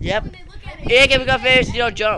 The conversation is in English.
Yep. Yeah, if we go first, you don't jump.